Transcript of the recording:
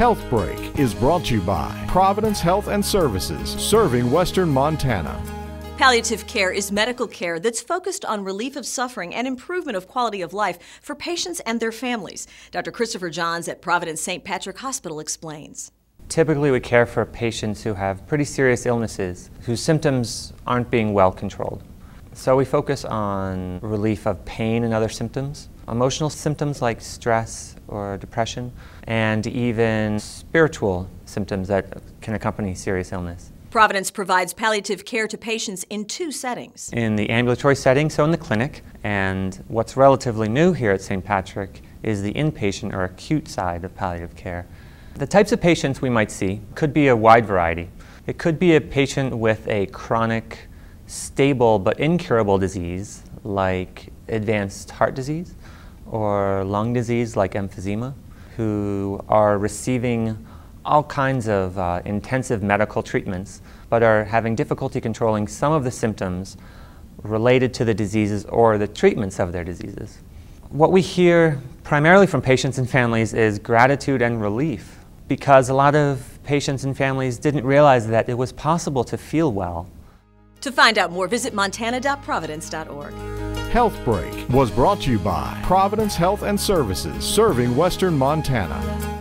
Health Break is brought to you by Providence Health and Services, serving Western Montana. Palliative care is medical care that's focused on relief of suffering and improvement of quality of life for patients and their families. Dr. Christopher Jons at Providence St. Patrick Hospital explains. Typically, we care for patients who have pretty serious illnesses whose symptoms aren't being well controlled. So we focus on relief of pain and other symptoms, emotional symptoms like stress or depression, and even spiritual symptoms that can accompany serious illness. Providence provides palliative care to patients in two settings. In the ambulatory setting, so in the clinic, and what's relatively new here at St. Patrick is the inpatient or acute side of palliative care. The types of patients we might see could be a wide variety. It could be a patient with a chronic, stable but incurable disease like advanced heart disease or lung disease like emphysema who are receiving all kinds of uh, intensive medical treatments, but are having difficulty controlling some of the symptoms related to the diseases or the treatments of their diseases. What we hear primarily from patients and families is gratitude and relief because a lot of patients and families didn't realize that it was possible to feel well. To find out more, visit montana.providence.org. Health Break was brought to you by Providence Health and Services, serving Western Montana.